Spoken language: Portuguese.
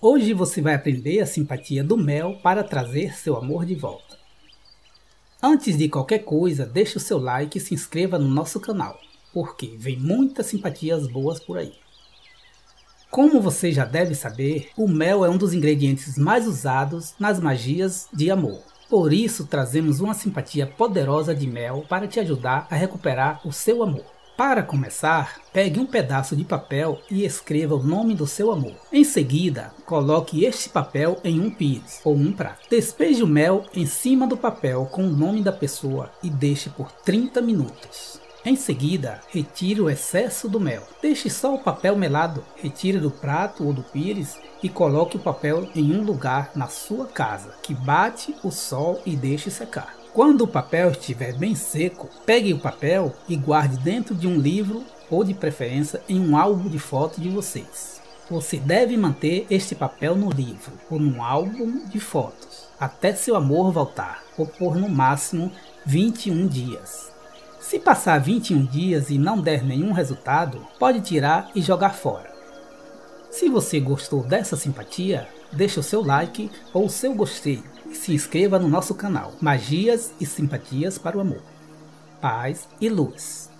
Hoje você vai aprender a simpatia do mel para trazer seu amor de volta. Antes de qualquer coisa, deixe o seu like e se inscreva no nosso canal, porque vem muitas simpatias boas por aí. Como você já deve saber, o mel é um dos ingredientes mais usados nas magias de amor. Por isso, trazemos uma simpatia poderosa de mel para te ajudar a recuperar o seu amor. Para começar, pegue um pedaço de papel e escreva o nome do seu amor. Em seguida, coloque este papel em um pires ou um prato. Despeje o mel em cima do papel com o nome da pessoa e deixe por 30 minutos. Em seguida, retire o excesso do mel. Deixe só o papel melado. Retire do prato ou do pires e coloque o papel em um lugar na sua casa, que bate o sol e deixe secar. Quando o papel estiver bem seco, pegue o papel e guarde dentro de um livro ou de preferência em um álbum de fotos de vocês. Você deve manter este papel no livro ou num álbum de fotos até seu amor voltar, ou por no máximo 21 dias. Se passar 21 dias e não der nenhum resultado, pode tirar e jogar fora. Se você gostou dessa simpatia, deixe o seu like ou o seu gostei e se inscreva no nosso canal Magias e Simpatias para o Amor. Paz e Luz.